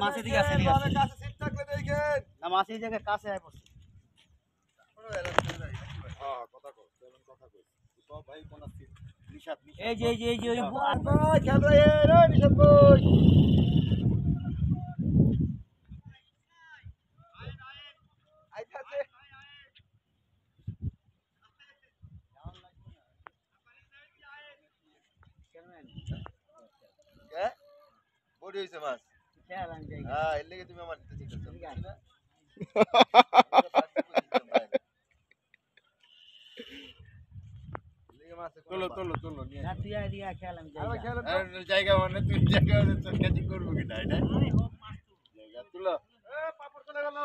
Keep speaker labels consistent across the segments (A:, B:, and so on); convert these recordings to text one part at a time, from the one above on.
A: মাছের দিকে আছে আছে। না মাছ এই জায়গায় কাছে আয় পড়ছে এই যে এই যে এই যে ওই
B: বডি হইছে মাছ
A: খেয়াল আমি যাই
B: হ্যাঁ এর লেগে তুমি আমার দিতে শিখতেছো
A: ঠিক আছে।
B: তোলো তোলো তোলো নিয়ে
A: না তুই আয় এদিকে আয়, খেয়াল আমি যাই
B: আর জায়গা মানে তুই জায়গা মানে তোর কাছে করবো কিনা এটা জায়গা তুলো পাপড় চলে গেল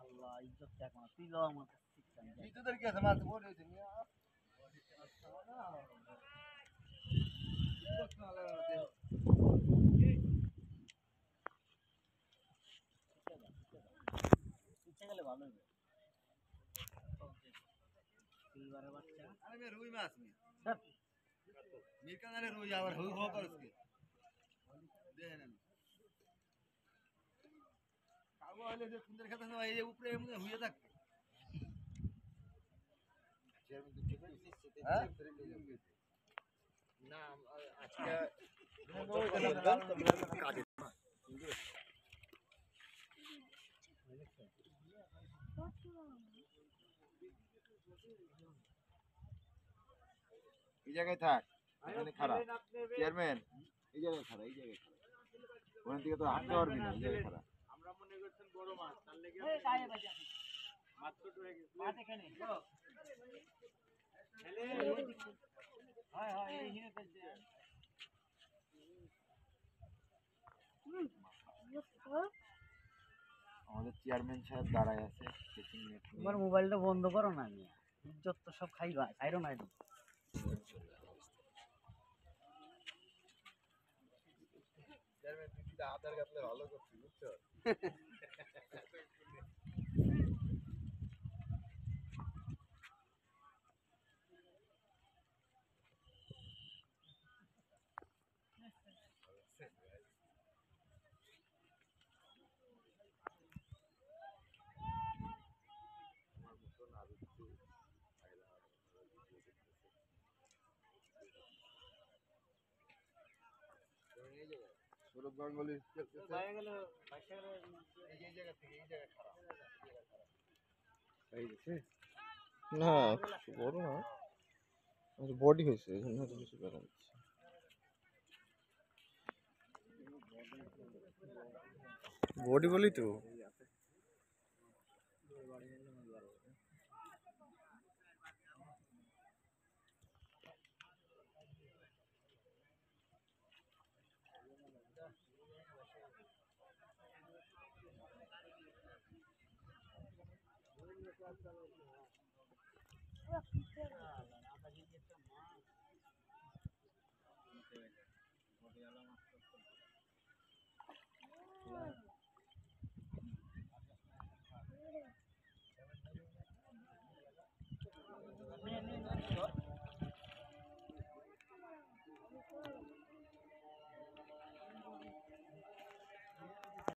A: আল্লাহ ইজ্জত দেখ আমার তুই লো আমার
B: इधर क्या समाज तो
A: बोल रहे थे यार। अरे रुई
B: मास में। मिर्का रुई आवर
A: हो
B: होकर उसके। देने काबू वाले जो सुंदर खाता था ये ऊपर तो हुए तक। এই জায়গায় থাক এখানে খারাপ চেয়ারম্যান এই জায়গায় খারাপ এই জায়গায় খারাপ ওখান থেকে তো হাঁটতে পারবি না এই জায়গায় খারাপ
A: মাছ এখানে হয় এই হিনে ফেলছে
B: আমাদের চেয়ারম্যান সাহেব দাঁড়ায় আছে
A: তোমার মোবাইলটা বন্ধ করো না আমি ইজ্জত তো সব খাইবা খাইরো না
B: চেয়ারম্যান আধার কাটলে ভালো করছিস বুঝছ? সৌরভ গাঙ্গুলি
C: না বড় না। বডি হয়েছে এই জন্য বেশি বেড়া যাচ্ছে বডি বলি তো? একটা মাছ